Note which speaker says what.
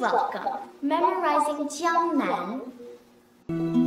Speaker 1: welcome. Memorizing Jiangnan.